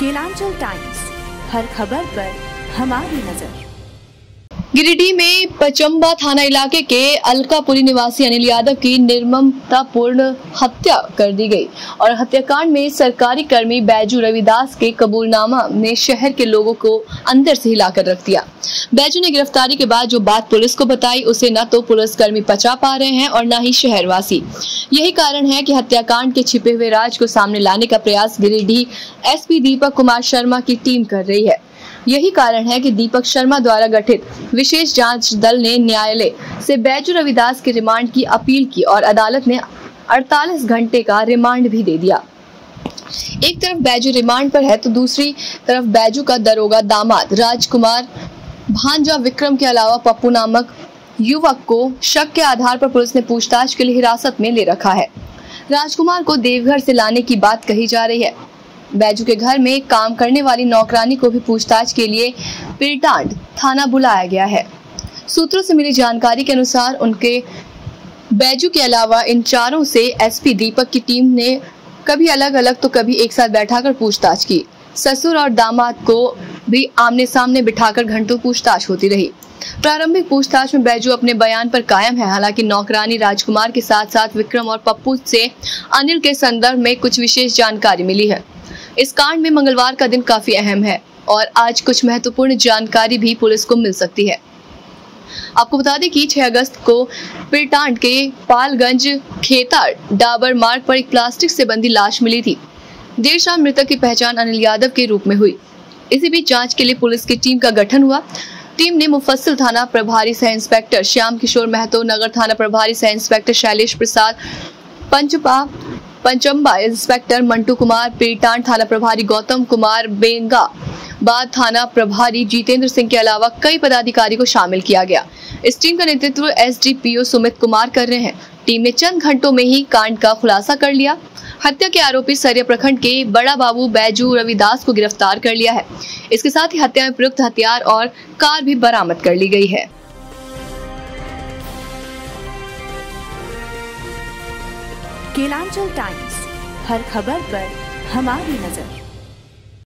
Kelanchal times हर खबर पर हमारी नज़र। गिरिडीह में पचम्बा थाना इलाके के अलकापुरी निवासी अनिल यादव की निर्ममतापूर्ण हत्या कर दी गई और हत्याकांड में सरकारी कर्मी बैजू रविदास के कबूलनामा ने शहर के लोगों को अंदर से हिलाकर रख दिया। बैजू ने गिरफ्तारी के बाद जो बात पुलिस को बताई, उसे न तो पुलिसकर्मी पचा पा रहे हैं और न ही शहरवासी। यही कारण है कि हत्याकांड के छिपे हुए राज को सामने लाने का प्रयास गिरिडीह एसपी दीपक कुमार शर्मा की टीम कर रही है। यही कारण है कि दीपक शर्मा द्वारा गठित विशेष जाँच दल ने न्यायालय से बैजू रविदास के रिमांड की अपील की और अदालत ने 48 घंटे का रिमांड भी दे दिया। एक तरफ़ बैजू रिमांड पर है तो दूसरी तरफ़ बैजू का दरोगा दामाद, राजकुमार भांजा विक्रम के अलावा पप्पू नामक युवक को शक के आधार पर पुलिस ने पूछताछ के लिए हिरासत में ले रखा है। राजकुमार को देवघर से लाने की बात कही जा रही है। बैजू के घर में काम करने वाली नौकरानी को भी पूछताछ के लिए पिरटांड थाना बुलाया गया है। सूत्रों से मिली जानकारी के अनुसार उनके बैजू के अलावा इन चारों से एसपी दीपक की टीम ने कभी अलग अलग तो कभी एक साथ बैठाकर पूछताछ की। ससुर और दामाद को भी आमने सामने बिठाकर घंटों पूछताछ होती रही। प्रारंभिक पूछताछ में बैजू अपने बयान पर कायम है। हालाँकि नौकरानी राजकुमार के साथ साथ विक्रम और पप्पू से अनिल के संदर्भ में कुछ विशेष जानकारी मिली है। इस कांड में मंगलवार का दिन काफ़ी अहम है और आज कुछ महत्वपूर्ण जानकारी भी पुलिस को मिल सकती है। आपको बता दें कि 6 अगस्त को पिरटांड के पालगंज खेता डाबर मार्ग पर एक प्लास्टिक से बंदी लाश मिली थी। देर शाम मृतक की पहचान अनिल यादव के रूप में हुई। इसी बीच जाँच के लिए पुलिस की टीम का गठन हुआ। टीम ने मुफस्सिल थाना प्रभारी सह इंस्पेक्टर श्याम किशोर महतो, नगर थाना प्रभारी सह इंस्पेक्टर शैलेश प्रसाद, पंचपा पंचम्बा इंस्पेक्टर मंटू कुमार, पीटान थाना प्रभारी गौतम कुमार, बेंगा। बाद थाना प्रभारी जितेंद्र सिंह के अलावा कई पदाधिकारी को शामिल किया गया। इस टीम का नेतृत्व एसडीपीओ सुमित कुमार कर रहे हैं। टीम ने चंद घंटों में ही कांड का खुलासा कर लिया। हत्या के आरोपी सरिया प्रखंड के बड़ा बाबू बैजू रविदास को गिरफ़्तार कर लिया है। इसके साथ ही हत्या में प्रयुक्त हथियार और कार भी बरामद कर ली गई है। केलांचल टाइम्स हर खबर पर हमारी नज़र।